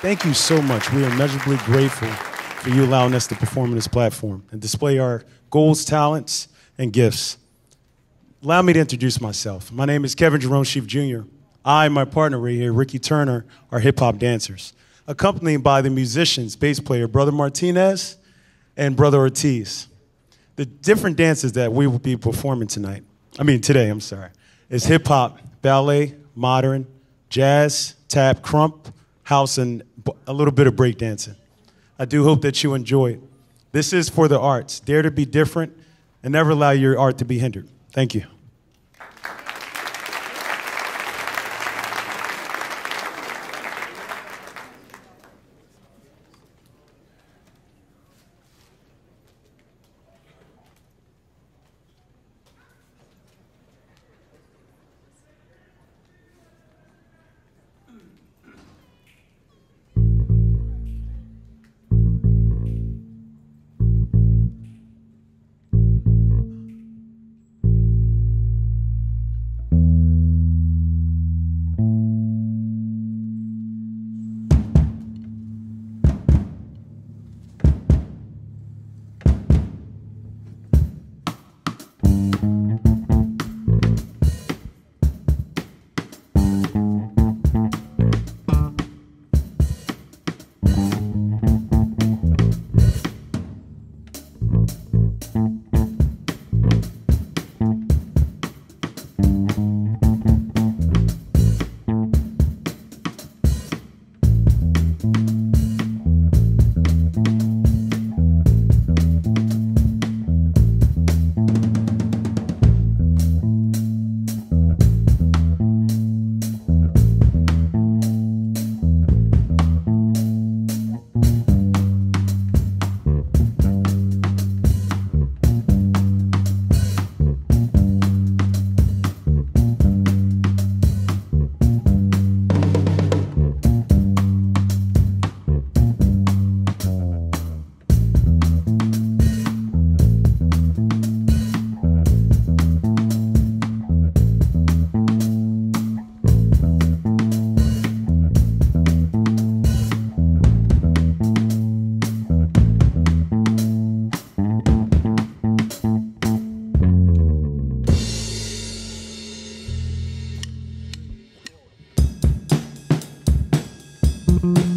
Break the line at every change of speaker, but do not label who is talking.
Thank you so much. We are immeasurably grateful for you allowing us to perform on this platform and display our goals, talents, and gifts. Allow me to introduce myself. My name is Kevin Jerome Sheaff Jr. I and my partner right here, Ricky Turner, are hip hop dancers, accompanied by the musicians, bass player Brother Martinez and Brother Ortiz. The different dances that we will be performing tonight, I mean today, I'm sorry, is hip hop, ballet, modern, jazz, tap, krump, house, and a little bit of breakdancing. I do hope that you enjoy it. This is for the arts. Dare to be different and never allow your art to be hindered. Thank you.
Música